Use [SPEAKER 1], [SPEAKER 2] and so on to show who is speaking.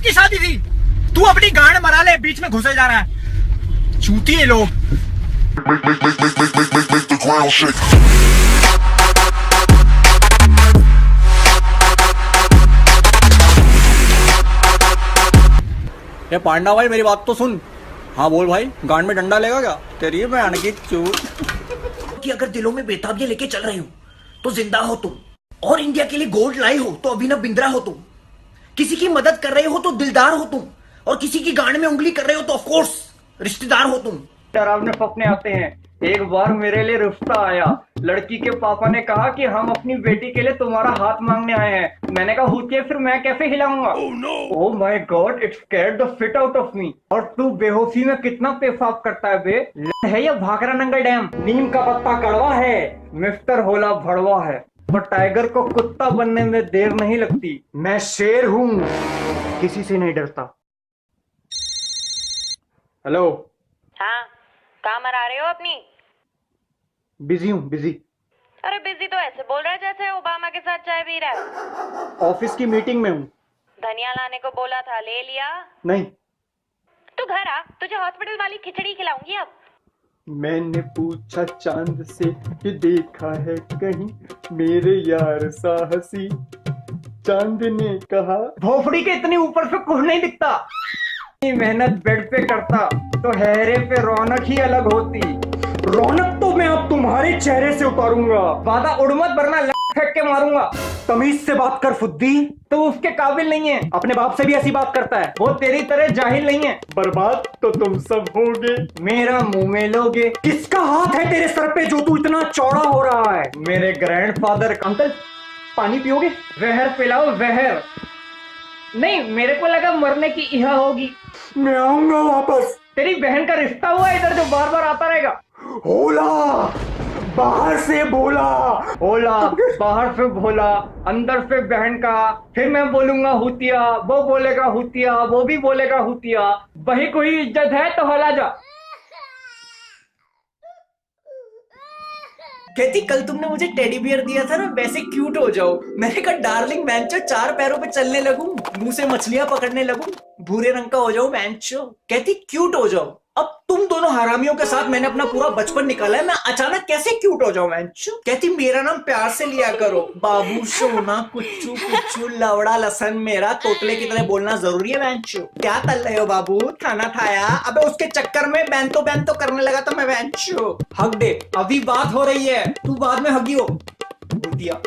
[SPEAKER 1] बाप की शादी थी। तू अपनी गांड मरा ले बीच में घुसे जा रहा है। चूती है लोग.
[SPEAKER 2] ये पांडा भाई मेरी बात तो सुन। हाँ बोल भाई गांड में डंडा लेगा क्या? तेरी मैं की चूत
[SPEAKER 3] कि अगर दिलों में बेताबियाँ लेके चल रही हूँ तो ज़िंदा हो तुम। और इंडिया के लिए गोल्ड लाई हो तो अभी अभिनव बिंद्रा हो तुम। किसी की मदद कर रहे हो तो दिलदार हो तुम और किसी की गांड में उंगली कर रहे हो तो ऑफकोर्स रिश्तेदार हो तुम।
[SPEAKER 4] डरावने सपने आते हैं। एक बार मेरे लिए रिश्ता आया। लड़की के पापा ने कहा कि हम अपनी बेटी के लिए तुम्हारा हाथ मांगने आए हैं। मैंने कहा होती फिर मैं कैसे हिलाऊँगा? ओह my god it's scared the fit out of me और तू बेहोशी में कितना पेशाब करता है बे? है या भाखरा नंगल डैम? नीम का पत्ता कड़वा है। मिस्टर होला भड़वा है। पर टाइगर को कुत्ता बनने में देर नहीं लगती। मैं शेर हूँ। किसी से नहीं डरता। हेलो।
[SPEAKER 5] हाँ कहाँ मरा रहे हो अपनी?
[SPEAKER 4] बिज़ी हूँ बिज़ी।
[SPEAKER 5] अरे बिज़ी तो ऐसे बोल रहा है जैसे ओबामा के साथ चाय पी रहा है।
[SPEAKER 4] ऑफ़िस की मीटिंग में हूँ।
[SPEAKER 5] धनिया लाने को बोला था ले लिया।
[SPEAKER 4] नहीं।
[SPEAKER 5] तू घर आ तुझे हॉस्पिटल वाली खिचड़ी खिलाऊँगी अब।
[SPEAKER 4] मैंने पूछा चाँद से कि देखा है कहीं मेरे यार साहसी? चाँद ने कहा, भोपड़ी के इतने ऊपर से कुछ नहीं दिखता। मेहनत बेड पे करता तो हैरे पे रौनक ही अलग होती। रौनक तो मैं अब तुम्हारे चेहरे से उतारूँगा। वादा उड़मत वरना ल- फेंक के मारूँगा। तमीज से बात कर फुद्दी। तो उसके काबिल नहीं है। अपने बाप से भी ऐसी बात करता है। वो तेरी तरह जाहिल नहीं है। बर्बाद तो तुम सब होगे। मेरा मुँह में लोगे किसका हाथ है तेरे सर पे जो तू इतना चौड़ा हो रहा है? मेरे ग्रैंडफादर का अंकल पानी पियोगे? वहर पिलाओ वहर नहीं मेरे को लगा मरने की इहा होगी। मैं आऊँगा वापस। तेरी बहन का रिश्ता हुआ इधर जो बार बार आता रहेगा। होला! बाहर से बोला। होला बाहर से भोला अंदर से बहन का। फिर मैं बोलूँगा, हुतिया। वो बोलेगा, हुतिया। वो भी बोलेगा, हुतिया। वही कोई इज़्ज़त है तो हला जा।
[SPEAKER 3] कहती, कल तुमने मुझे टेडी बियर दिया था ना, वैसे क्यूट हो जाओ। मैंने कहा डार्लिंग मैंचो चार पैरों पे चलने लगूं, मुँह से मछलियाँ पकड़ने लगूं, भूरे रंग का हो जाओ मैंचो कहती क्यूट हो जाओ। अब तुम दोनों हरामियों के साथ मैंने अपना पूरा बचपन निकाला है, मैं अचानक कैसे क्यूट हो जाऊँ कहती, मेरा नाम प्यार से लिया करो। बाबू, सोना, कुच्चू कुच्चू, लवड़ा, लसन, मेरा, तोतले की तरह बोलना ज़रूरी है मैंचो क्या तल रहे हो, बाबू? खाना खाया? अबे उसके चक्कर में बैंतो बैंतो करने लगा था मैं मैंचो हक दे। अभी बात हो रही है। तू बाद में हगी हो दिया।